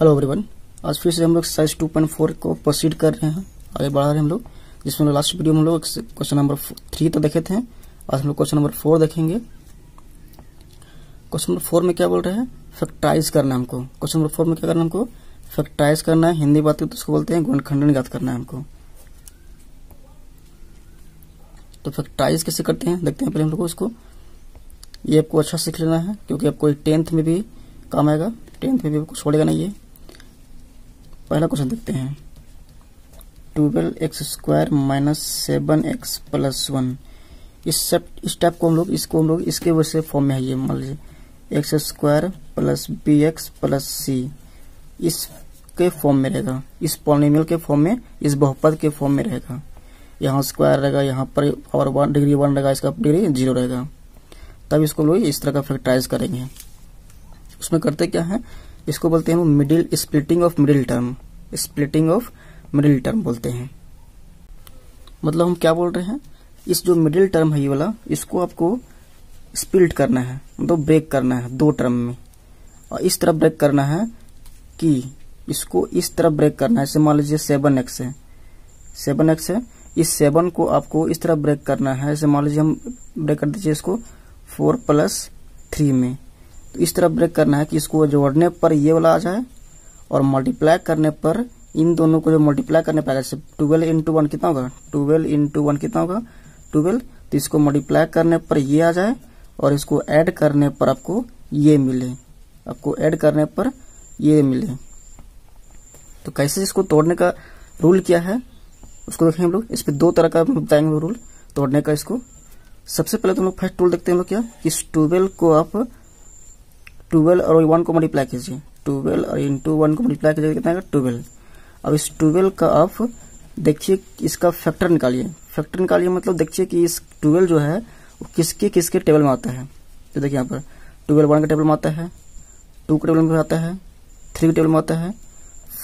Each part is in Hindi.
हेलो एवरीवन आज फिर से हम लोग साइज़ 2.4 को प्रोसीड कर रहे हैं। आगे बढ़ा रहे हैं हम लोग, जिसमें लास्ट वीडियो में हम लोग क्वेश्चन नंबर थ्री तो देखे थे। आज हम लोग क्वेश्चन नंबर फोर देखेंगे। क्वेश्चन नंबर फोर में क्या बोल रहे हैं? फैक्टराइज करना हमको। क्वेश्चन नंबर फोर में क्या करना हमको? फैक्टराइज करना है। हिंदी बात तो उसको बोलते हैं गुणखंडन ज्ञात करना है हमको। तो फैक्टराइज कैसे करते हैं? देखते हैं पहले हम लोग उसको ये आपको अच्छा सीख लेना है, क्योंकि आपको टेंथ में भी काम आएगा। टेंथ में भी आपको छोड़ेगा नहीं ये। पहला क्वेश्चन देखते हैं। Twelve x square minus seven x plus one. इस स्टेप को हम लोग, इसको हम लोग, इसके वजह से फॉर्म में है ये, मान लीजिए। X square plus b x plus c. इसके फॉर्म में रहेगा। इस पॉलिनियल के फॉर्म में, इस बहुपद के फॉर्म में रहेगा। यहाँ स्क्वायर रहेगा, यहाँ पर और वन, डिग्री वन रहेगा, इसका डिग्री ज़ीरो रहेगा। तब इसको लोग इस तरह का फैक्टराइज करेंगे। उसमें करते क्या है? इसको बोलते हैं middle splitting of middle term splitting of middle term बोलते हैं। मतलब हम क्या बोल रहे हैं? इस जो मिडिल टर्म है ये वाला, इसको आपको स्प्लिट करना है मतलब ब्रेक करना है दो टर्म में। और इस तरफ़ ब्रेक करना है कि इसको इस तरफ़ ब्रेक करना है। जैसे मान लीजिए सेवन एक्स है। सेवन एक्स है। इस सेवन को आपको इस तरफ़ ब्रेक करना है। जैसे मान लीजिए हम ब्रेक कर दीजिए इसको फोर प्लस थ्री में। तो इस तरह ब्रेक करना है कि इसको जोड़ने पर ये वाला आ जाए और मल्टीप्लाई करने पर इन दोनों को जो मल्टीप्लाई करने पर जैसे ट्वेल्व इंटू वन कितना होगा? ट्वेल्व इंटू वन कितना होगा? ट्वेल्व तो इसको मल्टीप्लाई करने पर ये आ जाए और इसको ऐड करने पर आपको ये मिले। आपको ऐड करने पर ये मिले। तो कैसे इसको तोड़ने का रूल क्या है? उसको देखें हम लोग। इस पर दो तरह का बताएँगे रूल तोड़ने का इसको। सबसे पहले तो हम लोग फ़र्स्ट टूल देखते हैं हम लोग क्या? इस ट्वेल्व को आप ट्वेल्व और वन को मल्टीप्लाई कीजिए। ट्वेल्व और इंटू वन को मल्टीप्लाई कीजिए, कितना ट्वेल्व अब इस ट्वेल्व का आप देखिए इसका फैक्टर निकालिए। फैक्टर निकालिए मतलब देखिए कि इस ट्वेल्व जो है, वो किसके किसके टेबल में आता है। तो देखिए यहाँ पर ट्वेल्व वन के टेबल में आता है, टू के टेबल में आता है, थ्री के टेबल में आता है,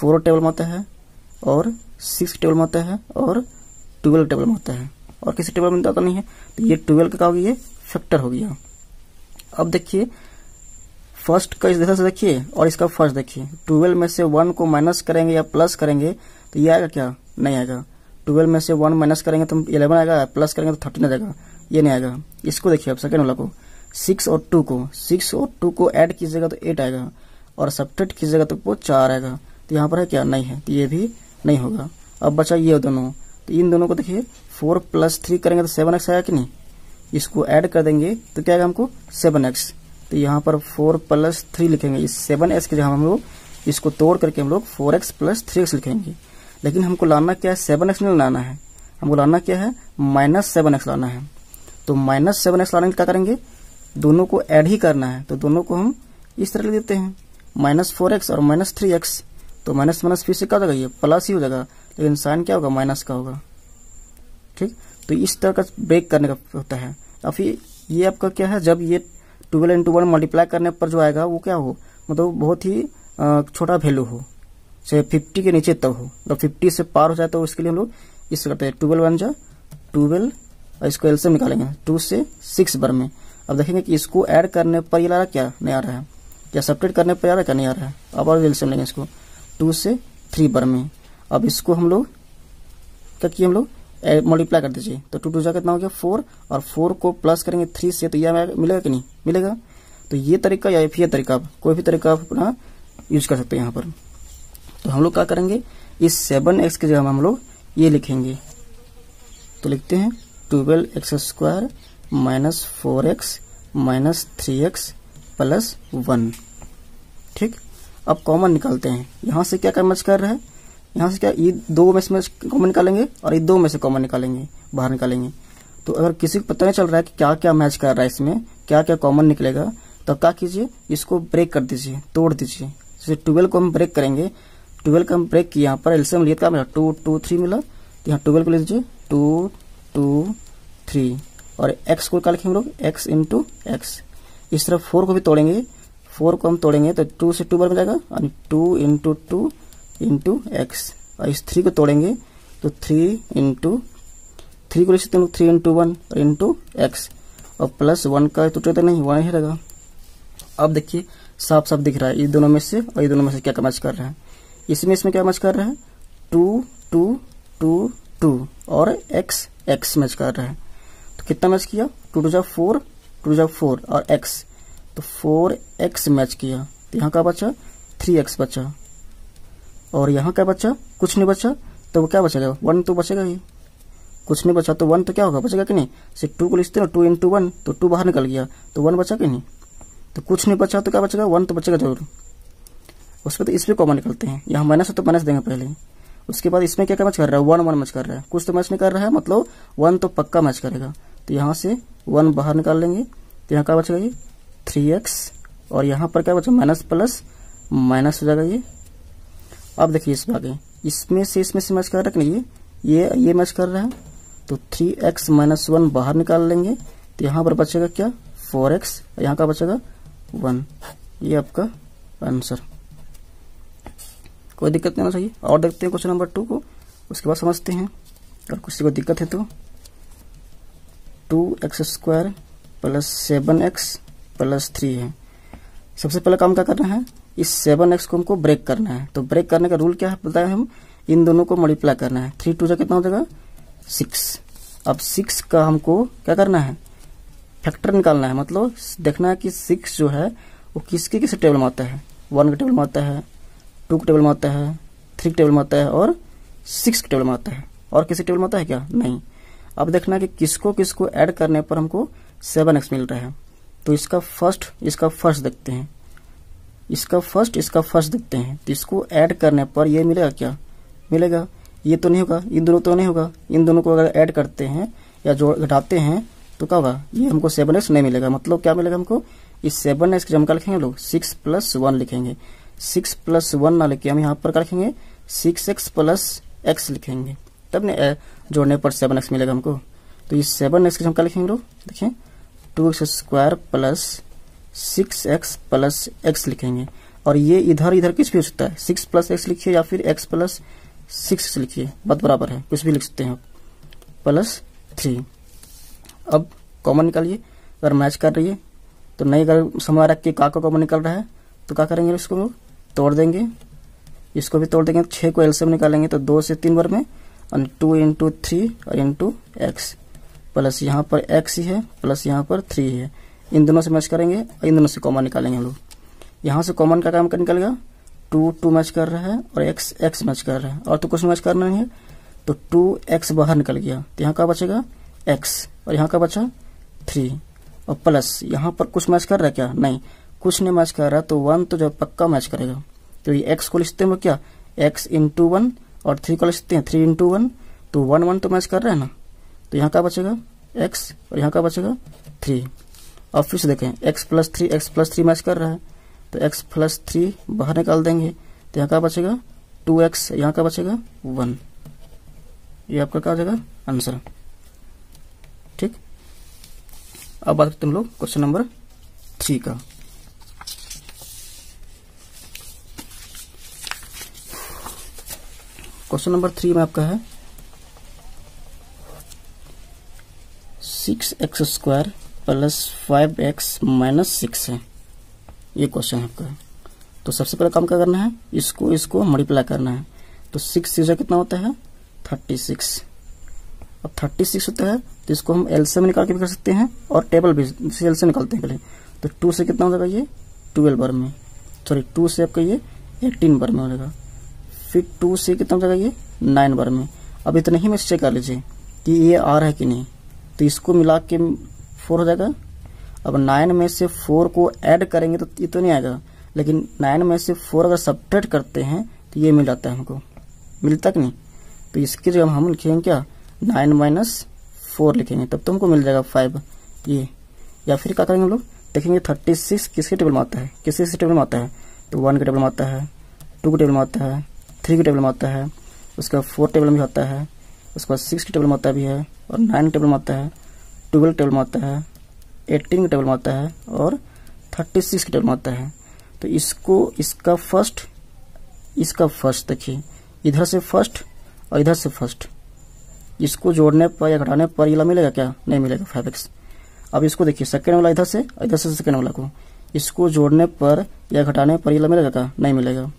फोर टेबल में आता है, और सिक्स टेबल में आता है, और ट्वेल्व टेबल में आता है। और किसी टेबल में आता नहीं है। तो ये ट्वेल्व का हो गया? फैक्टर हो गया। अब देखिए फ़र्स्ट का इस तरह से देखिए और इसका फ़र्स्ट देखिए। ट्वेल्व में से वन को माइनस करेंगे या प्लस करेंगे तो ये आएगा क्या? नहीं आएगा। ट्वेल्व में से वन माइनस करेंगे तो इलेवन आएगा, प्लस करेंगे तो थर्टीन आ जाएगा। ये नहीं आएगा। इसको देखिए आप सेकेंड वाला को। सिक्स और टू को। सिक्स और टू को ऐड कीजिएगा तो एट आएगा और सब्ट्रेट कीजिएगा तो वो चार आएगा। तो यहाँ पर है क्या? नहीं है। तो ये भी नहीं होगा। अब बचा ये दोनों। तो इन दोनों को देखिए। फोर प्लस थ्री करेंगे तो सेवन एक्स आएगा कि नहीं? इसको ऐड कर देंगे तो क्या आएगा हमको? Seven x. तो यहाँ पर फोर प्लस थ्री लिखेंगे। इस सेवन एक्स के जगह हम लोग इसको तोड़ करके हम लोग four x plus three x लिखेंगे। लेकिन हमको लाना क्या है? सेवन एक्स नहीं लाना है। हमको लाना क्या है? माइनस सेवन एक्स लाना है। तो माइनस सेवन एक्स लाने क्या करेंगे? दोनों को ऐड ही करना है। तो दोनों को हम इस तरह लिख देते हैं। माइनस फोर एक्स और माइनस थ्री एक्स तो माइनस माइनस फिर से क्या हो जाएगा? ये प्लस ही हो जाएगा। लेकिन साइन क्या होगा? माइनस का होगा। ठीक? तो इस तरह का ब्रेक करने का होता है। फिर ये आपका क्या है? जब ये ट्वेल्व इंटू वन मल्टीप्लाई करने पर जो आएगा, वो क्या हो? मतलब बहुत ही छोटा वैल्यू हो। चाहे फिफ्टी के नीचे तब हो। तो फिफ्टी से पार हो जाए तो उसके लिए हम लोग इस करते हैं। ट्वेल्व वन जा, ट्वेल्व इसको एल्सियम निकालेंगे। टू से सिक्स बर में। अब देखेंगे कि इसको ऐड करने पर ये ला रहा क्या नहीं आ रहा है? या सपरेट करने पर आ रहा क्या नहीं आ रहा है? अब और एल्सियम लेंगे इसको। टू से थ्री बर में। अब इसको हम लोग, क्या किए हम लोग? मल्टीप्लाई कर दीजिए। तो टू टू जा कितना हो गया? फोर और फोर को प्लस करेंगे थ्री से तो यह मिलेगा कि नहीं? मिलेगा। तो ये तरीका या फिर तरीका, आप कोई भी तरीका आप अपना यूज़ कर सकते हैं यहाँ पर। तो हम लोग क्या करेंगे? इस सेवन एक्स की जगह हम लोग ये लिखेंगे। तो लिखते हैं twelve x square minus four x minus three x plus one ठीक? अब कॉमन निकालते हैं। यहाँ से क्या मैच कर रहा है? यहाँ से क्या, ये दो में से कॉमन निकालेंगे और ये दो में से कॉमन निकालेंगे, बाहर निकालेंगे। तो अगर किसी को पता नहीं चल रहा है कि क्या क्या मैच कर रहा है इसमें क्या क्या कॉमन निकलेगा तो क्या कीजिए, इसको ब्रेक कर दीजिए, तोड़ दीजिए। जैसे ट्वेल्व को हम ब्रेक करेंगे ट्वेल्व का हम ब्रेक किया यहाँ पर एल्सियम लिया क्या मिला टू टू थ्री मिला। तो यहाँ ट्वेल्व को ले लीजिए टू टू थ्री और एक्स को क्या लिखेंगे हम लोग? एक्स इंटू एक्स इस तरह फोर को भी तोड़ेंगे फोर को हम तोड़ेंगे तो टू से टू बार मिलेगा और two into two into x और इस थ्री को तोड़ेंगे तो थ्री इंटू थ्री को लिख सकते थ्री इंटू वन और इंटू एक्स और प्लस वन का तो नहीं वन ही रहेगा। अब देखिए साफ़ साफ़ दिख रहा है, ये दोनों में से, और ये दोनों में से क्या मैच कर रहा है। इसमें इसमें क्या मैच कर रहा है? टू टू टू टू और एक्स एक्स मैच कर रहा है। तो कितना मैच किया? टू टू जा फोर टू जा फोर और एक्स तो फोर एक्स मैच किया। तो यहाँ का बचा? थ्री एक्स बचा। और यहाँ क्या बचा? कुछ नहीं बचा। तो वो क्या बचेगा? वन तो बचेगा ही। कुछ नहीं बचा तो वन तो क्या होगा? बचेगा कि नहीं? सिर्फ़ टू को लिखते ना टू इंटू वन तो टू बाहर निकल गया। तो वन बचा कि नहीं? तो कुछ नहीं बचा तो क्या बचेगा? वन तो बचेगा ज़रूर। उस पर तो इसमें कॉमन निकलते हैं। यहाँ माइनस है तो माइनस देंगे पहले उसके बाद इसमें क्या क्या मैच कर रहा है? वन वन मैच कर रहा है। कुछ तो मैच नहीं कर रहा है मतलब वन तो पक्का मैच करेगा। तो यहाँ से वन बाहर निकाल लेंगे। तो यहाँ क्या बचेगा ये? थ्री एक्स और यहाँ पर क्या बचा? माइनस प्लस माइनस हो जाएगा ये। अब देखिए इसमें आगे। इसमें से इसमें से मैच कर है नहीं ये ये मैच कर रहा है। तो थ्री एक्स माइनस वन बाहर निकाल लेंगे। तो यहाँ पर बचेगा क्या? फोर एक्स यहाँ का बचेगा वन ये आपका आंसर कोई दिक्कत नहीं होना चाहिए। और देखते हैं क्वेश्चन नंबर टू को। उसके बाद समझते हैं। अगर किसी को दिक्कत है तो। Two x square plus seven x plus three है। सबसे पहले काम क्या करना है? इस सेवन एक्स को हमको ब्रेक करना है। तो ब्रेक करने का रूल क्या है बताए हम? इन दोनों को मल्टीप्लाई करना है। थ्री टू जा कितना हो जाएगा? सिक्स अब सिक्स का हमको क्या करना है? फैक्टर निकालना है। मतलब देखना है कि सिक्स जो है, वो किसके किस टेबल में आता है? वन के टेबल में आता है टू के टेबल में आता है थ्री के टेबल में आता है और सिक्स के टेबल में आता है। और किसी टेबल में आता है क्या? नहीं। अब देखना है कि किसको किसको ऐड करने पर हमको सेवन एक्स मिल रहा है। तो इसका फ़र्स्ट इसका फ़र्स्ट देखते हैं। इसका फ़र्स्ट इसका फ़र्स्ट देखते हैं। तो इसको ऐड करने पर ये मिलेगा क्या? मिलेगा। ये तो नहीं होगा। इन दोनों तो नहीं होगा। इन दोनों को अगर ऐड करते हैं या जोड़, घटाते हैं तो क्या होगा? ये हमको सेवन एक्स नहीं मिलेगा। मतलब क्या मिलेगा हमको? इस सेवन एक्स की जम का लिखेंगे लोग? सिक्स प्लस वन लिखेंगे। सिक्स प्लस वन ना लिखे, हम यहाँ पर क्या लिखेंगे? सिक्स एक्स प्लस एक्स लिखेंगे। तब ने जोड़ने पर सेवन एक्स मिलेगा हमको। तो इस सेवन एक्स की जम का लिखेंगे लोग? देखिए two x square plus six x plus x लिखेंगे। और ये इधर इधर किस भी हो सकता है? सिक्स प्लस एक्स लिखिए या फिर एक्स प्लस सिक्स लिखिए। बात बराबर है। कुछ भी लिख सकते हैं आप। प्लस थ्री अब कॉमन निकालिए। अगर मैच कर रही है तो नहीं अगर समय रख के का कॉमन निकल रहा है तो क्या करेंगे इसको? तोड़ देंगे। इसको भी तोड़ देंगे। छह को एलसीएम निकालेंगे तो दो से तीन बार में, और टू इंटू थ्री और इंटू एक्स प्लस यहाँ पर एक्स ही है प्लस यहाँ पर थ्री है। इन दोनों से मैच करेंगे और इन दोनों से कॉमन निकालेंगे हम लोग। यहाँ से कॉमन का काम कर निकलेगा टू टू मैच कर रहा है और एक्स एक्स मैच कर रहा है। और तो कुछ मैच करना नहीं है तो टू एक्स बाहर निकल गया। तो यहाँ का बचेगा? एक्स और यहाँ का बचा? थ्री और प्लस यहाँ पर कुछ मैच कर रहा है क्या? नहीं। कुछ नहीं मैच कर रहा तो वन तो जो पक्का मैच करेगा। तो ये एक्स को लिखते हैं क्या? एक्स इंटू वन और थ्री को लिखते हैं। थ्री इंटू वन तो वन वन तो मैच कर रहा है ना? तो यहाँ का बचेगा? एक्स और यहाँ का बचेगा? थ्री और फिर से देखें x plus three x plus three match कर रहा है। तो एक्स प्लस थ्री बाहर निकाल देंगे। तो यहाँ का बचेगा? टू एक्स यहाँ का बचेगा? वन ये आपका क्या हो जाएगा? आंसर ठीक? अब बात करते हम लोग क्वेश्चन नंबर थ्री का। क्वेश्चन नंबर थ्री में आपका है six x square plus five x minus six है। ये क्वेश्चन है आपका। तो सबसे पहले काम क्या करना है? इसको इसको मल्टीप्लाई करना है। तो सिक्स सीजा कितना होता है? Thirty six. अब थर्टी सिक्स होता है तो इसको हम एलसीएम निकाल के भी कर सकते हैं और टेबल भी एलसीएम निकालते हैं पहले। तो टू से कितना हो जाएगा ये? ट्वेल्व बार में। सॉरी टू से आपका ये एटीन बार में हो जाएगा। फिर टू से कितना हो जाएगा ये? नाइन बार में। अब इतना ही में चेक कर लीजिए कि ये आ रहा है कि नहीं। तो इसको मिला के फोर हो जाएगा। अब नाइन में से फोर को ऐड करेंगे तो ये तो नहीं आएगा। लेकिन नाइन में से फोर अगर सब्ट्रेट करते हैं तो ये मिल जाता है हमको। मिलता कि नहीं? तो इसके जो हम लिखेंगे क्या? नाइन माइनस फोर लिखेंगे। तब तो हमको मिल जाएगा फाइव ये। या फिर क्या करेंगे हम लोग? देखेंगे थर्टी सिक्स किसके टेबल में आता है? किस टेबल में आता है? तो वन के टेबल में आता है टू के टेबल में आता है थ्री के टेबल में आता है, उसके फोर टेबल में आता है, उसके सिक्स के टेबल में आता भी है, और नाइन टेबल में आता है। ट्वेल्व टेबल में आता है, एटीन के टेबल में आता है और थर्टी सिक्स के टेबल में आता है। तो इसको, इसका फ़र्स्ट इसका फ़र्स्ट देखिए। इधर से फ़र्स्ट और इधर से फ़र्स्ट इसको जोड़ने पर या घटाने पर ये मिलेगा क्या? नहीं मिलेगा फाइव एक्स अब इसको देखिए सेकेंड वाला इधर से इधर से सेकेंड वाला को। इसको जोड़ने पर या घटाने पर ये मिलेगा क्या? नहीं मिलेगा।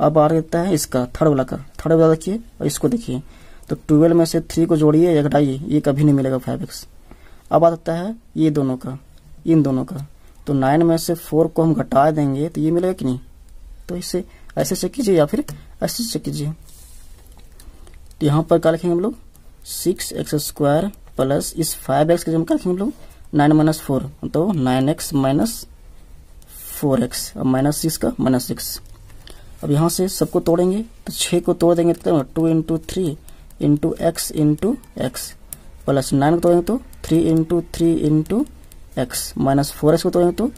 अब आ रहता है इसका थर्ड वाला का। थर्ड वाला देखिए और इसको देखिए। तो ट्वेल्व में से थ्री को जोड़िए या घटाइए, ये कभी नहीं मिलेगा फाइव एक्स अब आता है ये दोनों का, इन दोनों का। तो नाइन में से फोर को हम घटा देंगे तो ये मिलेगा कि नहीं? तो इसे ऐसे चेक कीजिए या फिर ऐसे चेक कीजिए। तो यहाँ पर क्या लिखेंगे हम लोग? सिक्स एक्स स्क्वायर प्लस इस फाइव एक्स के जब क्या लिखेंगे हम लोग? नाइन माइनस फोर तो nine x minus four x अब माइनस सिक्स का माइनस सिक्स अब यहाँ से सबको तोड़ेंगे तो छः को तोड़ देंगे तो two into three into x into x plus nine को तोड़ेंगे तो three into three into x minus four x को तोड़ेंगे तो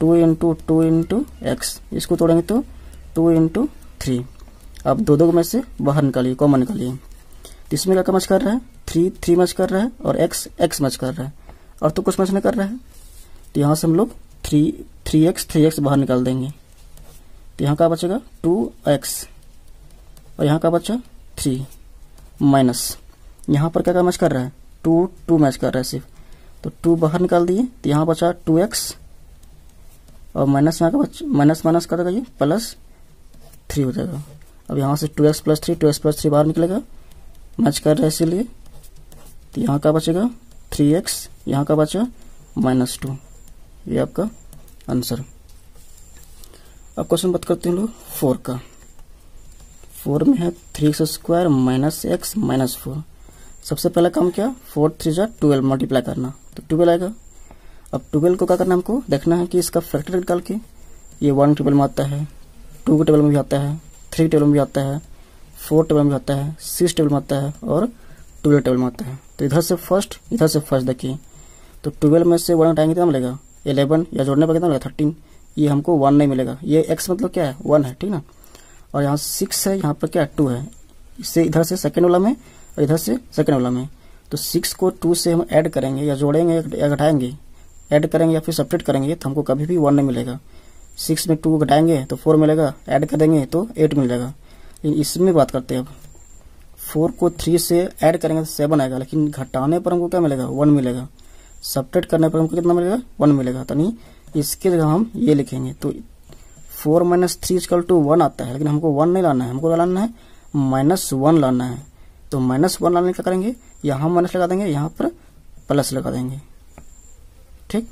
two into two into x इसको तोड़ेंगे तो टू इंटू थ्री। अब दो दो में से बाहर निकालिए, कॉमन निकालिए। तो इसमें क्या मच कर रहा है? थ्री थ्री मच कर रहा है और एक्स एक्स मच कर रहा है। और तो कुछ मच नहीं कर रहा है। तो यहाँ से हम लोग three three x three x बाहर निकाल देंगे। तो यहाँ का बचेगा? Two x. और यहाँ का बचा? Three minus. यहाँ पर क्या क्या मैच कर रहा है? टू टू मैच कर रहा है सिर्फ़। तो टू बाहर निकाल दिए तो यहाँ बचा टू एक्स और माइनस यहाँ का माइनस माइनस कर देगा ये प्लस थ्री हो जाएगा। अब यहाँ से two x plus three two x plus three बाहर निकलेगा मैच कर रहा है इसीलिए तो यहाँ का बचेगा थ्री एक्स यहाँ का बचा माइनस टू ये आपका आंसर अब क्वेश्चन बात करते हैं लोग फोर का। फोर में है three x square minus x minus four सबसे पहला काम क्या? फोर थ्री जा ट्वेल्व मल्टीप्लाई करना। तो ट्वेल्व आएगा। अब ट्वेल्व को क्या करना हमको? देखना है कि इसका फैक्टर निकाल के ये वन टेबल में आता है टू टेबल में भी आता है थ्री टेबल में भी आता है फोर टेबल में भी आता है सिक्स टेबल में आता है और ट्वेल्व टेबल में आता है। तो इधर से फ़र्स्ट इधर से फ़र्स्ट देखिए। तो ट्वेल्व में से वन हटाएँगे कितना मिलेगा? इलेवन या जोड़ने पर कितना मिलेगा? थर्टीन ये हमको वन नहीं मिलेगा। ये एक्स मतलब क्या है? वन है, ठीक ना? और यहाँ सिक्स है, यहाँ पर क्या टू है। इससे इधर से सेकेंड वाला में और इधर से सेकेंड वाला में। तो सिक्स को टू से हम ऐड करेंगे या जोड़ेंगे या घटाएँगे ऐड करेंगे या फिर सपरेट करेंगे तो हमको कभी भी वन नहीं मिलेगा। सिक्स में टू घटाएँगे तो फोर मिलेगा ऐड कर देंगे तो एट मिल जाएगा। लेकिन इसमें बात करते हैं अब। फोर को थ्री से ऐड करेंगे तो सेवन आएगा, लेकिन घटाने पर हमको क्या मिलेगा? वन मिलेगा। सपरेट करने पर हमको कितना मिलेगा? वन मिलेगा। तो नहीं, इसके जगह हम ये लिखेंगे। तो four minus three is equal to one आता है, लेकिन हमको वन नहीं लाना है। हमको लाना है? माइनस वन लाना है। तो माइनस वन लाने क्या करेंगे, यहाँ माइनस लगा देंगे, यहाँ पर प्लस लगा देंगे। ठीक?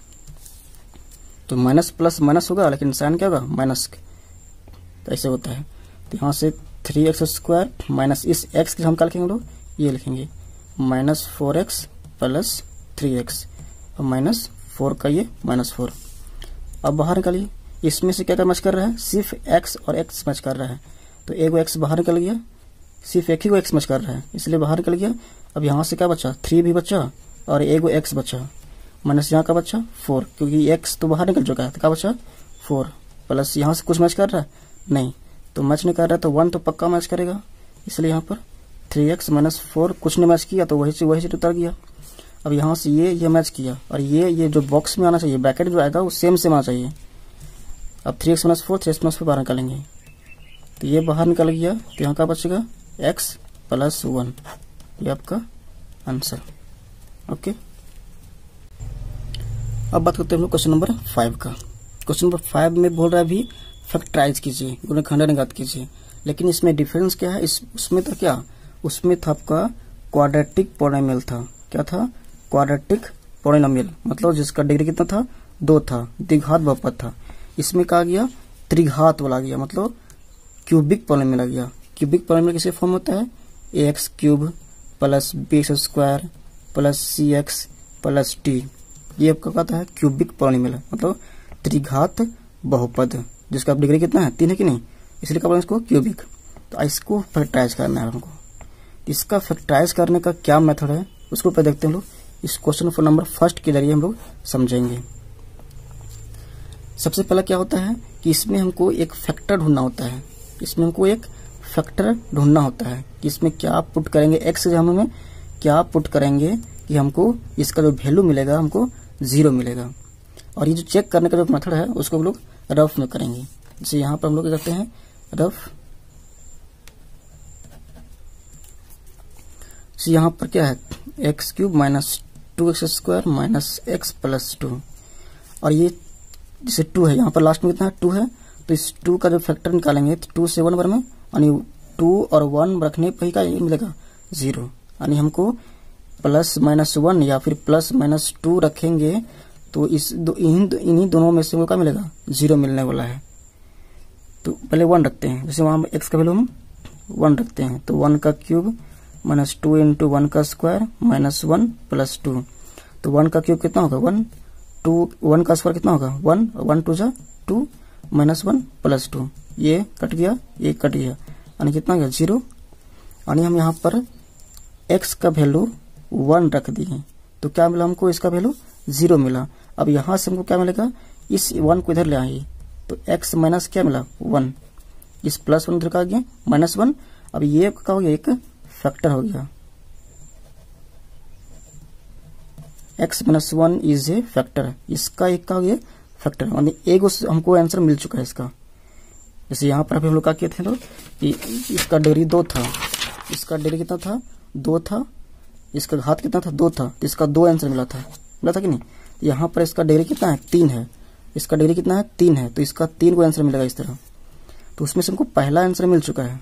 तो माइनस प्लस माइनस होगा, लेकिन साइन क्या होगा? माइनस तो ऐसे होता है। तो यहाँ से थ्री एक्स स्क्वायर माइनस इस एक्स के हम क्या लिखेंगे ये लिखेंगे। Minus four x plus three x और माइनस फोर का ये माइनस फोर अब बाहर निकालिए। इसमें से क्या क्या मैच कर रहा है? सिर्फ़ एक्स और एक्स मैच कर रहा है। तो एक एक्स बाहर निकल गया सिर्फ़ एक ही को एक्स मैच कर रहा है। इसलिए बाहर निकल गया। अब यहाँ से क्या बचा? थ्री भी बचा और एक एक्स बचा। माइनस यहाँ का बचा? फोर क्योंकि एक्स तो बाहर निकल चुका है। तो क्या बचा? फोर प्लस यहाँ से कुछ मैच कर रहा है? नहीं। तो मैच नहीं कर रहा है तो वन तो पक्का मैच करेगा। इसलिए यहाँ पर थ्री एक्स माइनस फोर कुछ ने मैच किया तो वही से वही से उतर गया। अब यहाँ से ये ये मैच किया। और ये ये जो बॉक्स में आना चाहिए ब्रैकेट जो आएगा, वो सेम सेम आना चाहिए। अब three x minus four three x minus four बाहर निकालेंगे। तो ये बाहर निकल गया। तो यहाँ का बचेगा? एक्स प्लस वन ये आपका आंसर ओके अब बात करते हैं हम क्वेश्चन नंबर फाइव का. क्वेश्चन नंबर फाइव में बोल रहा है अभी फैक्टराइज कीजिए. गुणे निगात कीजिए. लेकिन इसमें डिफरेंस क्या है? इस, उसमें था क्या? उसमें था आपका क्वाड्रेटिक पोलिनोमियल था. क्या था? क्वाड्रेटिक पोलिनोमियल मतलब जिसका डिग्री कितना था? दो था. द्विघात बहुपद था. इसमें कहा गया? त्रिघात वाला गया. मतलब क्यूबिक पोलिनोमियल आ गया. क्यूबिक पोलिनोमियल किसे फॉर्म होता है। A x cube plus b x square plus c x plus t ये आपका कहता है क्यूबिक पोलिनोमियल मतलब त्रिघात बहुपद, जिसका डिग्री कितना है? तीन है कि नहीं? इसलिए क्या इसको क्यूबिक। तो इसको फैक्टराइज करना है हमको। इसका फैक्टराइज करने का क्या मेथड है? उसको पे देखते हैं लोग। इस क्वेश्चन फॉर नंबर फ़र्स्ट के ज़रिए हम लोग समझेंगे। सबसे पहला क्या होता है कि इसमें हमको एक फैक्टर ढूंढना होता है। इसमें हमको एक फैक्टर ढूंढना होता है कि इसमें क्या पुट करेंगे। एक्स एग्ज़ाम में क्या पुट करेंगे कि हमको इसका जो वैल्यू मिलेगा, हमको ज़ीरो मिलेगा। और ये जो चेक करने का जो मेथड है, उसको हम लोग रफ में करेंगे। जैसे यहाँ पर हम लोग करते हैं रफ यहाँ पर क्या है x cube minus two x square minus x plus two और ये जैसे टू है, यहाँ पर लास्ट में कितना है टू है। तो इस टू का जो फैक्टर निकालेंगे तो टू से वन बार में टू और वन रखने पर ही का ये मिलेगा ज़ीरो। यानी हमको प्लस माइनस वन या फिर प्लस माइनस टू रखेंगे तो इस दो, इन, इन्हीं दोनों में से क्या मिलेगा? ज़ीरो मिलने वाला है। तो पहले वन रखते हैं। जैसे वहाँ एक्स का वैल्यू हम वन रखते हैं तो वन का cube minus two into one का square minus one plus two. तो वन का क्यूब कितना होगा? वन। टू वन का स्क्वायर कितना होगा? वन। वन टू जा two minus one plus two. ये कट गया, ये कट गया। यानी कितना गया? ज़ीरो। यानी हम यहाँ पर एक्स का वैल्यू वन रख दिए तो क्या मिला हमको इसका वैल्यू ज़ीरो मिला। अब यहाँ से हमको क्या मिलेगा? इस वन को इधर ले आइए। तो एक्स माइनस क्या मिला? वन इस प्लस वन इधर का गया माइनस वन अब ये का हो गया, एक फैक्टर हो गया। X minus one is a factor इसका एक का हो गया फैक्टर यानी एक हमको आंसर मिल चुका है इसका। जैसे यहाँ पर अभी हम लोग क्या किए थे तो इसका डिग्री दो था। इसका डिग्री कितना था? दो था। इसका घात कितना था? दो था। इसका दो आंसर मिला था। मिला था कि नहीं? यहाँ पर इसका डिग्री कितना है? तीन है। इसका डिग्री कितना है? तीन है। तो इसका तीन को आंसर मिलेगा इस तरह। तो उसमें से हमको पहला आंसर मिल चुका है।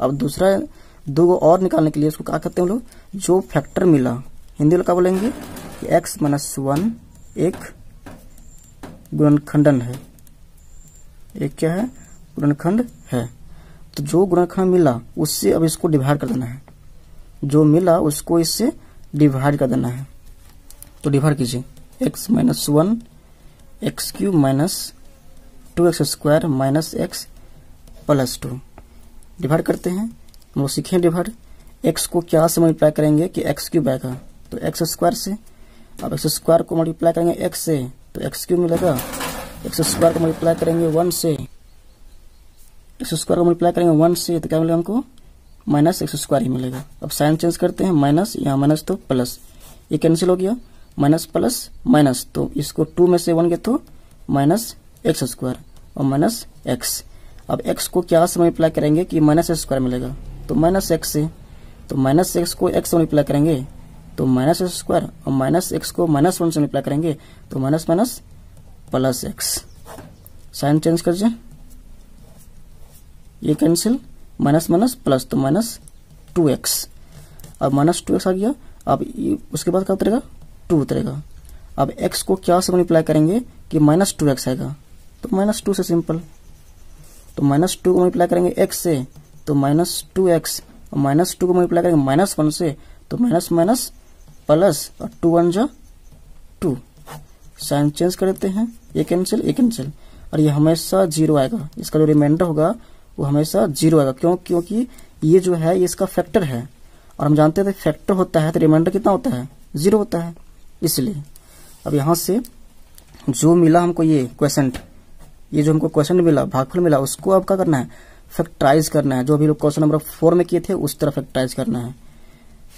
अब दूसरा, दो गो और निकालने के लिए उसको क्या करते हैं लोग? जो फैक्टर मिला, हिंदी में क्या बोलेंगे? कि एक्स माइनस वन एक गुणनखंडन है। एक क्या है? गुणनखंड है। तो जो गुणनखंड मिला, उससे अब इसको डिवाइड कर देना है। जो मिला, उसको इससे डिवाइड कर देना है। तो डिवाइड कीजिए। X minus one x cube minus two x square minus x plus two divide करते हैं। हम लोग सीखे डिवाइड। एक्स को क्या से मल्टीप्लाई करेंगे कि एक्स क्यूब आएगा? तो एक्स स्क्वायर से। अब एक्स स्क्वायर को मल्टीप्लाई करेंगे एक्स से तो एक्स क्यूब मिलेगा। एक्स स्क्वायर को मल्टीप्लाई करेंगे वन से। एक्स स्क्वायर को मल्टीप्लाई करेंगे वन से तो क्या मिलेगा हमको? माइनस एक्स स्क्वायर ही मिलेगा। अब साइन चेंज करते हैं माइनस यहाँ माइनस तो प्लस ये कैंसिल हो गया। माइनस प्लस माइनस तो इसको टू में से वन गए तो माइनस एक्स स्क्वायर और माइनस एक्स अब एक्स को क्या से मल्टीप्लाई करेंगे कि माइनस एक्स स्क्वायर मिलेगा? तो माइनस एक्स से। तो माइनस एक्स को एक्स से मल्टीप्लाई करेंगे। तो माइनस एक्स स्क्वायर और माइनस एक्स को माइनस वन से मल्टीप्लाई करेंगे। तो minus minus plus x sign change कर ये कैंसिल माइनस माइनस प्लस तो माइनस टू एक्स अब माइनस टू एक्स आ गया, अब उसके बाद क्या उतरेगा? टू उतरेगा। अब एक्स को क्या से मल्टीप्लाई करेंगे कि माइनस टू एक्स आएगा? तो माइनस टू से सिंपल तो माइनस टू को मल्टीप्लाई करेंगे एक्स से तो माइनस टू एक्स और माइनस टू को मल्टीप्लाई करेंगे माइनस वन से तो माइनस माइनस प्लस और टू वन जा टू साइन चेंज कर देते हैं, ये कैंसिल ये कैंसिल और ये हमेशा ज़ीरो आएगा। इसका जो रिमाइंडर होगा वो हमेशा ज़ीरो आएगा। क्यों? क्योंकि ये जो है, ये इसका फैक्टर है। और हम जानते हैं फैक्टर होता है तो रिमाइंडर कितना होता है? ज़ीरो होता है। इसलिए अब यहाँ से जो मिला हमको ये क्वेश्चन ये जो हमको क्वेश्चन मिला, भागफल मिला, उसको अब क्या करना है? फैक्टराइज करना है। जो अभी लोग क्वेश्चन नंबर फोर में किए थे, उस तरह फैक्टराइज करना है।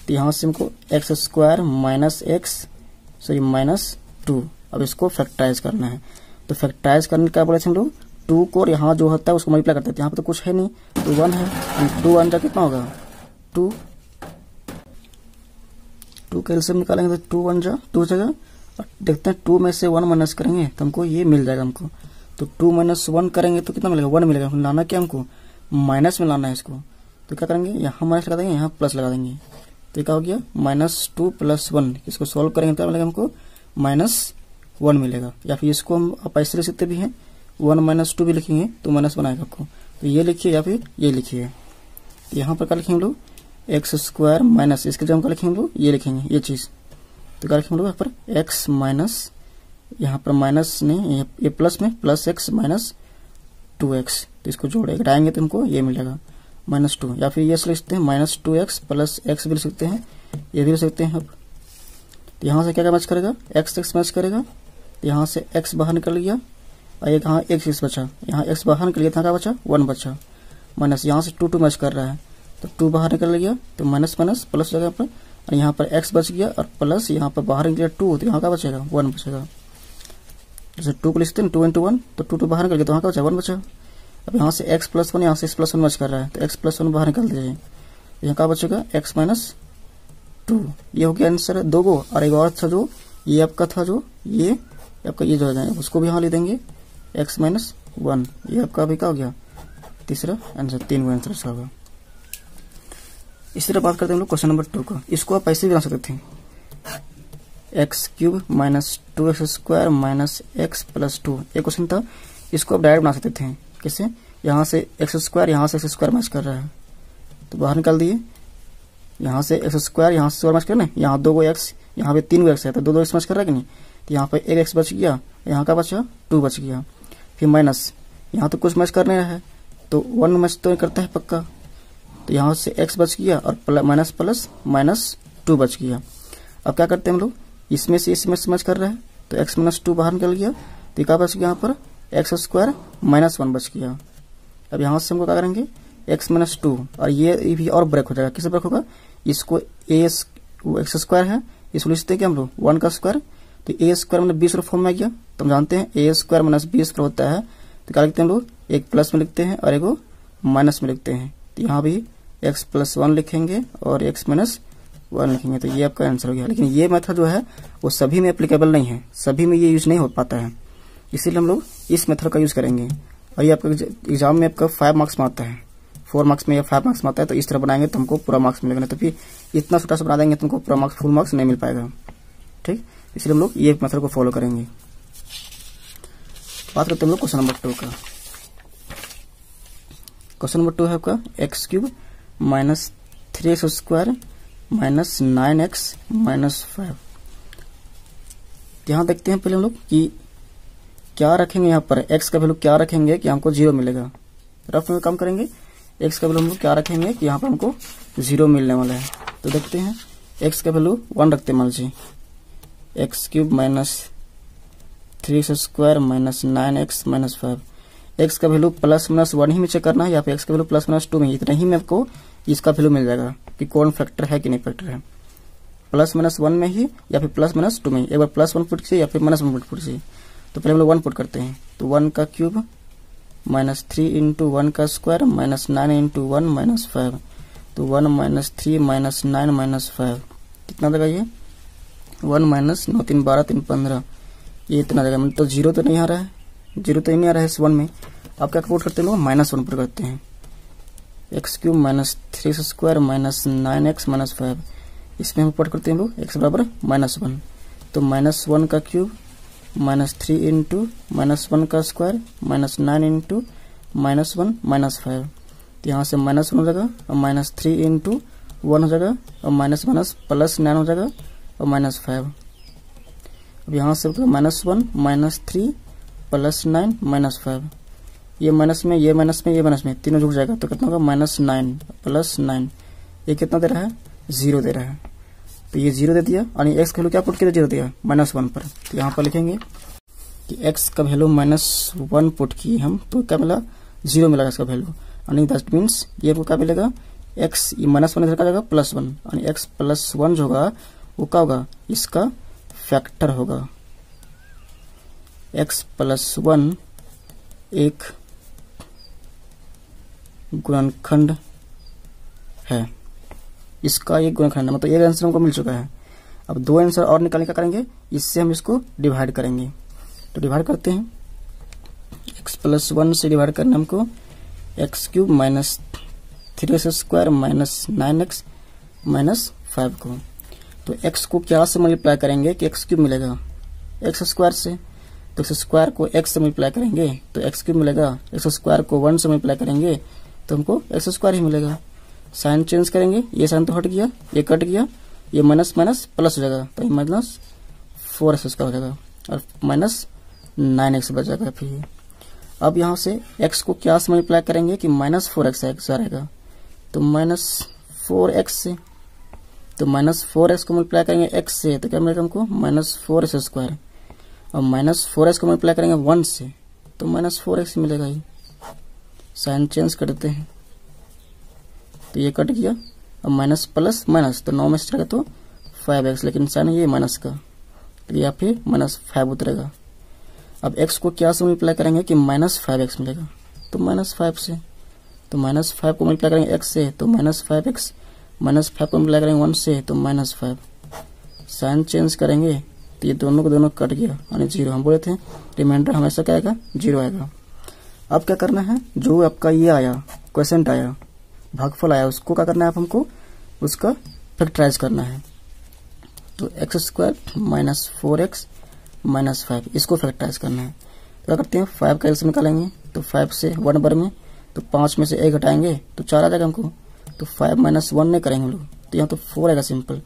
तो यहाँ से हमको x square minus x sorry minus two अब इसको फैक्टराइज करना है। तो फैक्टराइज करने का बोले थे हम लोग? टू को यहाँ जो होता है उसको मल्टीप्लाई करते हैं। यहाँ पे तो कुछ है नहीं तो वन है। टू वन का कितना होगा? टू टू कैल्सियम निकालेंगे तो टू वन जा टू जगह देखते हैं टू में से वन माइनस करेंगे तो हमको ये मिल जाएगा हमको। तो टू माइनस वन करेंगे तो कितना मिलेगा? वन मिलेगा। लाना क्या हमको? माइनस में लाना है इसको। तो क्या करेंगे? यहाँ माइनस लगा देंगे, यहाँ प्लस लगा देंगे। तो क्या हो गया? माइनस टू प्लस वन इसको सोल्व करेंगे तो मिलेगा हमको? माइनस वन मिलेगा। या फिर इसको हम आप ऐसे लिख सकते भी हैं। वन माइनस टू भी लिखेंगे तो माइनस वन आएगा आपको। तो ये लिखिए या फिर ये लिखिए। तो यहाँ पर क्या लिखेंगे लोग? एक्स स्क्वायर माइनस इसके जगह क्या लिखेंगे लोग? ये लिखेंगे, ये चीज़। तो क्या लिखेंगे लोग यहाँ पर? एक्स माइनस यहाँ पर माइनस नहीं ये प्लस में plus x minus two x तो इसको जोड़े, घटाएँगे तो हमको ये मिलेगा। माइनस टू या फिर ये लिख सकते हैं minus two x plus x भी लिख सकते हैं, ये भी लिख सकते हैं अब तो यहाँ से क्या क्या मैच करेगा? एक्स एक्स मैच करेगा। तो यहाँ से एक्स बाहर निकल गया। और एक यहाँ एक एक्स बचा। यहाँ एक्स बाहर निकल गया था, क्या बचा? वन बचा। माइनस यहाँ से टू टू मैच कर रहा है। तो टू बाहर निकल गया तो माइनस माइनस प्लस जगह पर, और यहाँ पर एक्स बच गया, और प्लस यहाँ पर बाहर निकल गया टू तो यहाँ का बचेगा? वन बचेगा। जैसे टू को लिखते हैं टू इंटू वन तो टू टू बाहर निकल गया तो वहाँ का बचा? वन बचा। अब यहाँ से एक्स प्लस वन यहाँ से एक्स प्लस वन मैच कर रहा है तो एक्स प्लस वन बाहर निकल दीजिए। यहाँ का बचेगा? एक्स माइनस टू ये हो गया आंसर दो गो, और एक और था जो, ये आपका था जो, ये आपका ये जो है, उसको भी यहाँ ले देंगे। एक्स माइनस वन ये आपका अभी क्या हो गया? तीसरा आंसर तीन का आंसर इसका होगा। इसी तरह बात करते हैं हम लोग क्वेश्चन नंबर टू का। इसको आप ऐसे भी बना सकते थे x cube minus two x square minus x plus two ये क्वेश्चन था। इसको आप डायरेक्ट बना सकते थे। कैसे? यहाँ से एक्स स्क्वायर यहाँ से एक्स स्क्वायर मैच कर रहा है। तो बाहर निकाल दिए। यहाँ से एक्स स्क्वायर यहाँ से स्क्वायर मैच कर ना यहाँ दो गो एक्स यहाँ पे तीन गो एक्स है। तो दो दो एक्स मैच कर रहा है कि नहीं? तो यहाँ पे एक एक्स बच गया। यहाँ का बचा टू बच गया। फिर माइनस, यहाँ तो कुछ मैच कर नहीं रहा है तो वन मैच तो करता है पक्का। तो यहाँ से एक्स बच गया और माइनस प्लस माइनस टू बच गया। अब क्या करते हैं हम लोग? इसमें से इसमें से मैच कर रहा है तो एक्स माइनस टू बाहर निकल गया। तो क्या बच गया यहाँ पर? एक्स स्क्वायर माइनस वन बच गया। अब यहाँ से हमको क्या करेंगे? एक्स माइनस टू और ये भी और ब्रेक हो जाएगा। किस ब्रेक होगा? इसको ए एक्स स्क्वायर है, इसको लिखते हैं क्या हम लोग? वन का स्क्वायर तो ए स्क्वायर मतलब बीस फॉर्म में आ गया तो हम जानते हैं a square minus b square होता है। तो क्या लिखते हैं हम लोग? एक प्लस में लिखते हैं और एक माइनस में लिखते हैं। तो यहाँ भी एक्स प्लस वन लिखेंगे और एक्स माइनस वन लिखेंगे। तो ये आपका आंसर हो गया। लेकिन ये मेथड जो है, वो सभी में एप्लीकेबल नहीं है। सभी में ये यूज़ नहीं हो पाता है। इसीलिए हम लोग इस मेथड का यूज़ करेंगे। और ये आपका एग्ज़ाम में आपका फाइव मार्क्स में आता है। फोर मार्क्स में या फाइव मार्क्स में आता है तो इस तरह बनाएँगे तो हमको पूरा मार्क्स मिलेगा। तो फिर इतना छोटा सा बना देंगे, तुमको पूरा मार्क्स फुल मार्क्स नहीं मिल पाएगा। ठीक? इसलिए हम लोग ये मेथड को फॉलो करेंगे। बात करते हैं हम लोग क्वेश्चन नंबर टू का। क्वेश्चन नंबर टू है आपका x cube minus three x square minus nine x minus five यहाँ देखते हैं पहले हम लोग कि क्या रखेंगे यहाँ पर? एक्स का वैल्यू क्या रखेंगे कि हमको ज़ीरो मिलेगा? रफ में कम करेंगे। एक्स का वैल्यू हम लोग क्या रखेंगे कि यहाँ पर हमको ज़ीरो मिलने वाला है। तो देखते हैं एक्स का वैल्यू वन रखते हैं मान लीजिए। X cube minus three x square minus nine x minus five x का वैल्यू प्लस माइनस वन ही में चेक करना है, या फिर एक्स का वैल्यू प्लस माइनस टू में इतना ही में आपको इसका वैल्यू मिल जाएगा कि कौन फैक्टर है कि नहीं फैक्टर है। प्लस माइनस वन में ही, या फिर प्लस माइनस टू में एक बार प्लस वन फुट से या फिर माइनस वन फुट से तो पहले हम लोग वन पुट करते हैं। तो वन का cube minus three into one का square minus nine into one minus five तो one minus three minus nine minus five कितना देगा ये? वन माइनस नौ तीन बारह तीन पंद्रह। ये इतना देगा मतलब तो ज़ीरो तो नहीं आ रहा है। ज़ीरो तो नहीं आ रहा है इस वन में। आप क्या पुट करते हैं लोग? माइनस वन पुट करते हैं। X cube minus three square minus nine x minus five इसमें हम पुट करते हैं लोग एक्स बराबर माइनस वन तो माइनस वन का cube minus three into minus one का square minus nine into minus one minus five तो यहाँ से माइनस वन हो जाएगा, और माइनस थ्री इंटू वन हो जाएगा, और माइनस माइनस प्लस नाइन हो जाएगा। और माइनस फाइव अब यहाँ से minus one minus three plus nine minus five ये माइनस में, ये माइनस में, ये माइनस में, तीनों जुड़ जाएगा तो कितना होगा? माइनस नाइन प्लस नाइन ये कितना दे रहा है? ज़ीरो दे रहा है। तो ये ज़ीरो दे दिया, और एक्स का वैल्यू क्या पुट किया? ज़ीरो दिया माइनस वन पर। तो यहाँ पर लिखेंगे कि एक्स का वैल्यू माइनस वन पुट किए हम तो क्या मिला? ज़ीरो मिला इसका वैल्यू यानी दैट मीन्स ये आपको क्या मिलेगा? एक्स माइनस वन इधर का जाएगा प्लस वन यानी एक्स प्लस वन जो होगा वो क्या होगा? इसका फैक्टर होगा। एक्स प्लस वन एक गुणनखंड है। इसका एक गुणनखंड मतलब एक आंसर हमको मिल चुका है। अब दो आंसर और निकालने का करेंगे, इससे हम इसको डिवाइड करेंगे। तो डिवाइड करते हैं। एक्स प्लस वन से डिवाइड करना हमको x cube minus three x square minus nine x minus five को। तो एक्स को क्या से मल्टीप्लाई करेंगे कि एक्स क्यूब मिलेगा? एक्स स्क्वायर से। तो एक्स स्क्वायर को एक्स से मल्टीप्लाई करेंगे तो एक्स क्यूब मिलेगा। एक्स स्क्वायर को वन से मल्टीप्लाई करेंगे तो हमको एक्स स्क्वायर ही मिलेगा। साइन चेंज करेंगे, ये साइन तो हट गया, ये कट गया, ये माइनस माइनस प्लस हो जाएगा। तो ये माइनस फोर एक्स स्क्वायर हो जाएगा, और माइनस नाइन एक्स बच जाएगा फिर। अब यहाँ से एक्स को क्या से मल्टीप्लाई करेंगे कि माइनस फोर एक्स एक्स रहेगा तो माइनस फोर एक्स से तो माइनस फोर एक्स को मल्टीप्लाई करेंगे एक्स से तो क्या मिलेगा हमको? माइनस फोर एक्स स्क्वायर और माइनस फोर एक्स को मल्टीप्लाई करेंगे वन से तो माइनस फोर एक्स मिलेगा ही। साइन चेंज कर देते हैं। तो ये कट गया। अब माइनस प्लस माइनस तो नौ में से तो फाइव एक्स लेकिन साइन ये माइनस का। तो या फिर माइनस फाइव उतरेगा। अब एक्स को क्या से मल्टीप्लाई करेंगे कि माइनस फाइव एक्स मिलेगा? तो माइनस फाइव से। तो माइनस फाइव को मल्टीप्लाई करेंगे एक्स से तो minus five x minus five को मल्टीप्लाई करेंगे वन से तो माइनस फाइव साइन चेंज करेंगे तो ये दोनों को दोनों कट गया, यानी ज़ीरो हम बोले थे रिमाइंडर हमेशा क्या आएगा? ज़ीरो आएगा। अब क्या करना है? जो आपका ये आया क्वेश्चन आया, भागफल आया, उसको क्या करना है आप हमको? उसका फैक्टराइज करना है। तो x square minus four x minus five इसको फैक्टराइज करना है। तो क्या करते हैं? फाइव का एल्सियम निकालेंगे तो फाइव से वन बर में तो पाँच में से एक घटाएँगे तो चार आ जाएगा हमको। तो फाइव माइनस वन नहीं करेंगे हम लोग। तो यहाँ तो फोर आएगा सिंपल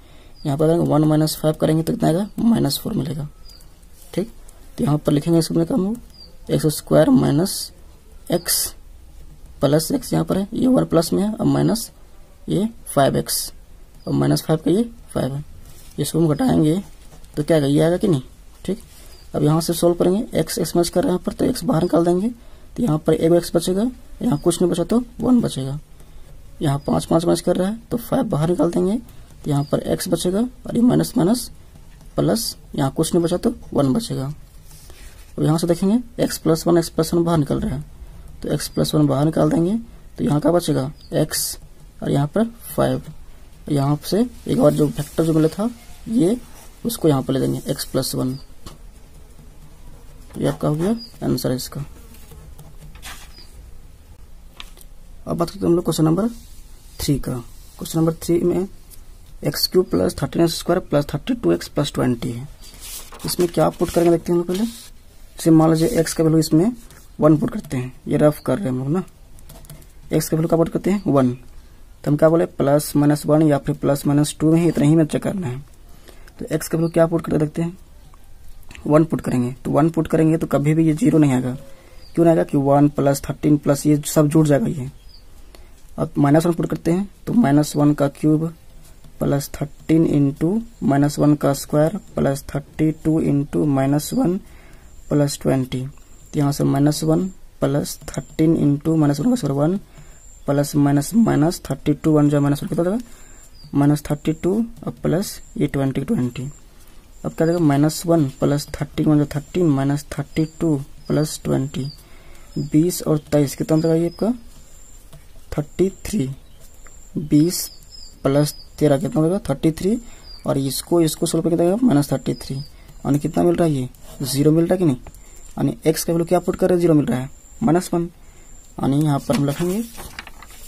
यहाँ पर वन माइनस फाइव करेंगे तो कितना आएगा? माइनस फोर मिलेगा। ठीक? तो यहाँ पर लिखेंगे इसको का हम x square minus x plus x यहाँ पर है। ये वन प्लस में है। और माइनस ये फाइव एक्स और माइनस फाइव का ये फाइव है। इसको हम घटाएँगे। तो क्या आएगा? ये आएगा कि नहीं? ठीक? अब यहाँ से सोल्व करेंगे। एक्स एक्स मैच कर रहे हैं यहाँ पर तो एक्स बाहर निकाल देंगे। तो यहाँ पर एक एक्स बचेगा। यहाँ कुछ नहीं बचा तो वन बचेगा। यहाँ पाँच पाँच मैच कर रहा है तो फाइव बाहर निकाल देंगे। तो यहाँ पर एक्स बचेगा और ये माइनस माइनस प्लस यहाँ कुछ नहीं बचा तो वन बचेगा। अब यहाँ से देखेंगे x plus one x plus one बाहर निकल रहा है। तो एक्स प्लस वन बाहर निकाल देंगे तो यहाँ का बचेगा एक्स और यहाँ पर फाइव यहाँ से एक और जो फैक्टर जो मिला था, ये उसको यहाँ पर ले देंगे एक्स प्लस वन ये आपका हो गया आंसर है इसका। अब बात करते हैं हम लोग क्वेश्चन नंबर थ्री का। क्वेश्चन नंबर थ्री में x cube plus thirteen x square plus thirty two x plus twenty है। इसमें क्या पुट करेंगे देखते हैं हम पहले? जैसे मान लीजिए एक्स का वैल्यू इसमें वन पुट करते हैं। ये रफ कर रहे हैं हम लोग ना। एक्स का वैल्यू का पुट करते हैं? वन तो हम क्या बोले? प्लस माइनस वन या फिर प्लस माइनस टू में ही इतना ही में करना है। तो एक्स का वैल्यू क्या पुट करते देखते हैं। वन पुट करेंगे। तो वन पुट करेंगे तो कभी भी ये ज़ीरो नहीं आएगा। क्यों नहीं आएगा? कि वन प्लस थर्टीन प्लस ये सब जुड़ जाएगा ये। अब माइनस वन पुट करते हैं तो माइनस वन का cube plus thirteen into minus one का square plus thirty two into minus one plus twenty तो यहाँ से minus one plus thirteen into minus one का square one plus minus minus thirty two one जो माइनस वन कितना माइनस थर्टी टू और प्लस ये ट्वेंटी ट्वेंटी अब क्या देगा? Minus one plus thirty one जो thirteen minus thirty two plus twenty बीस और तेईस कितना ये आपका? थर्टी थ्री, बीस प्लस तेरह, कितना होगा थर्टी थ्री। और इसको इसको सोल्व देगा माइनस थर्टी थ्री। यानी कितना मिल रहा है ये? ज़ीरो मिल रहा है कि नहीं? यानी एक्स का वैल्यू क्या पुट कर रहे हैं? ज़ीरो मिल रहा है। Minus one. यानी यहाँ पर हम लिखेंगे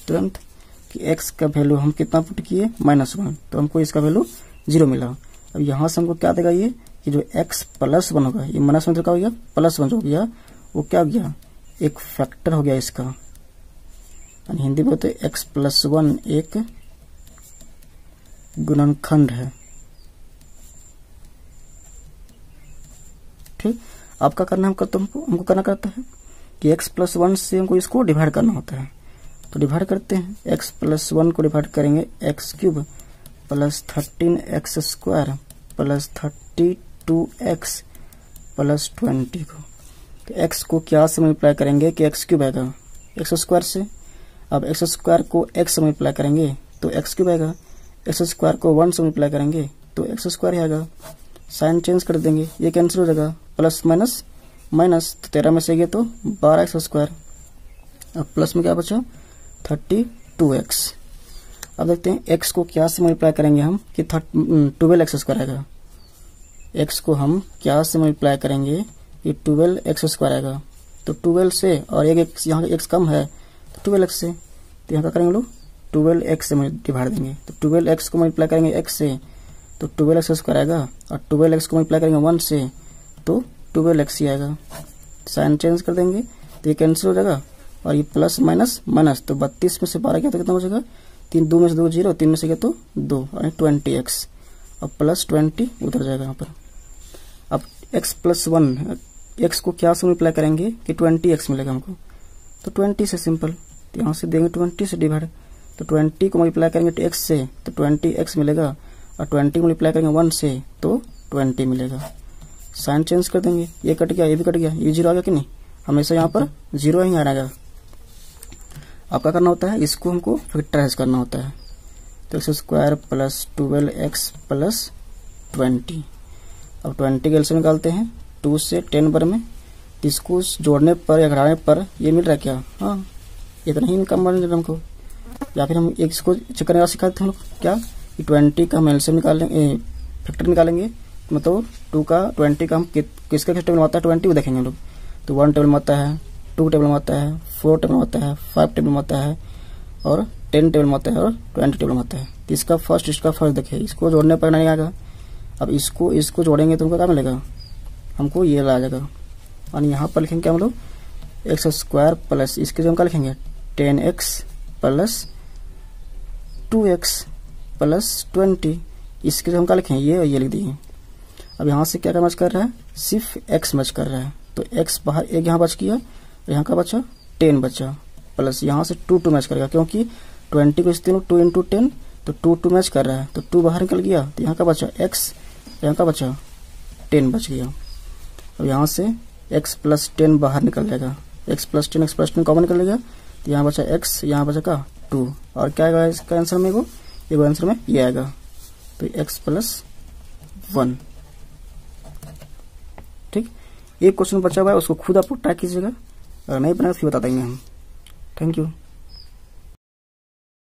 तुरंत कि एक्स का वैल्यू हम कितना पुट किए? Minus one. तो हमको इसका वैल्यू ज़ीरो मिला। अब यहाँ से हमको क्या देगा ये? कि जो एक्स प्लस वन होगा, ये माइनस वन तो क्या हो गया? प्लस वन जो हो गया, वो क्या हो गया? एक फैक्टर हो गया इसका। हिंदी में बोलते एक्स प्लस वन एक गुणनखंड है। ठीक? आपका करना हमको तो हमको करना करता है कि x प्लस वन से हमको इसको डिवाइड करना होता है। तो डिवाइड करते हैं। x प्लस वन को डिवाइड करेंगे x cube plus thirteen x square plus thirty two x plus twenty को। तो x को क्या से मल्टीप्लाई करेंगे कि एक्स क्यूब आएगा एक्स स्क्वायर से अब एक्स स्क्वायर को एक्स से मल्टीप्लाई करेंगे तो एक्स क्यूब आएगा। एक्स स्क्वायर को वन से मल्टीप्लाई करेंगे तो एक्स स्क्वायर आएगा। साइन चेंज कर देंगे, ये कैंसिल हो जाएगा। प्लस माइनस माइनस तो तेरह में से गए तो बारह एक्स स्क्वायर अब प्लस में क्या बचा? थर्टी टू एक्स अब देखते हैं एक्स को क्या से मल्टीप्लाई करेंगे हम, कि ट्वेल्व एक्स स्क्वायर आएगा। एक्स को हम क्या से मल्टीप्लाई करेंगे, कि ट्वेल्व एक्स स्क्वायर आएगा। तो ट्वेल्व से, और एक एक्स यहाँ एक्स कम है ट्वेल्व एक्स से तो यहाँ क्या करेंगे लोग? ट्वेल्व एक्स से डिवाइड देंगे। तो ट्वेल्व एक्स को मल्टीप्लाई करेंगे एक्स से तो ट्वेल्व एक्स स्क्वायर आएगा, और ट्वेल्व एक्स को मल्टीप्लाई करेंगे वन से तो ट्वेल्व एक्स ही आएगा। साइन चेंज कर देंगे तो ये कैंसिल हो जाएगा, और ये प्लस माइनस माइनस तो बत्तीस में से बारह गया तो कितना हो जाएगा? तीन दो में से दो ज़ीरो, तीन में से गया तो दो, यानी ट्वेंटी एक्स और प्लस ट्वेंटी उधर जाएगा यहाँ पर। अब एक्स प्लस वन एक्स को क्या से मल्टीप्लाई करेंगे कि ट्वेंटी एक्स मिलेगा हमको? तो ट्वेंटी से सिंपल तो यहाँ से देंगे ट्वेंटी से डिवाइड तो ट्वेंटी को मल्टीप्लाई करेंगे तो एक्स से तो ट्वेंटी एक्स मिलेगा, और ट्वेंटी मल्टीप्लाई करेंगे वन से तो ट्वेंटी मिलेगा। साइन चेंज कर देंगे, ये कट गया, ये भी कट गया, ये ज़ीरो आ गया कि नहीं? हमेशा यहाँ पर ज़ीरो ही आ रहेगा अब क्या करना होता है? इसको हमको फैक्टराइज करना होता है। तो x square plus twelve x plus twenty अब ट्वेंटी के से निकालते हैं टू से टेन पर में इसको जोड़ने पर या घटाने पर ये मिल रहा है क्या? हाँ। इतना ही इनकम मिल रहा हमको। या फिर हम एक इसको चेक करने का सिखाते हैं क्या? कि ट्वेंटी का हम एल्सियम निकालेंगे फैक्टर निकालेंगे। मतलब टू का ट्वेंटी का हम कि, किसका किस टेबल आता है? ट्वेंटी वो देखेंगे लोग। तो वन टेबल में आता है टू टेबल में आता है फोर टेबल में आता है फाइव टेबल में आता है और टेन टेबल में आता है और ट्वेंटी टेबल में आता है। तो इसका फ़र्स्ट इसका फ़र्स्ट देखिए इसको जोड़ने पर नहीं आएगा। अब इसको इसको जोड़ेंगे तो हमको क्या मिलेगा? हमको ये आ जाएगा। और यहाँ पर लिखेंगे हम लोग? एक्स स्क्वायर प्लस इसके जो हम क्या लिखेंगे? Ten x plus two x plus twenty इसके जो हम क्या लिखेंगे, ये और ये लिख दिए अब यहाँ से क्या क्या मैच कर रहा है? सिर्फ़ एक्स मैच कर रहा है। तो एक्स बाहर एक यहाँ बच गया यहाँ का बचा टेन बचा। प्लस यहाँ से टू टू मैच करेगा क्योंकि ट्वेंटी को इस तीनों टू इंटू टेन तो टू टू मैच कर रहा है। तो टू बाहर निकल गया तो यहाँ का बचा एक्स यहाँ का बचा टेन बच गया। अब यहाँ से एक्स प्लस टेन बाहर निकल जाएगा। X plus ten x plus ten common निकल गया तो यहाँ बचा एक्स यहाँ बचा का टू और क्या आएगा इसका आंसर में ये आंसर में ये आएगा। तो एक्स प्लस वन ठीक? एक क्वेश्चन बचा हुआ है, उसको खुद आप ट्राई कीजिएगा। अगर नहीं बनाएगा फिर बता देंगे हम। Thank you